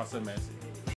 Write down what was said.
Pass custom message.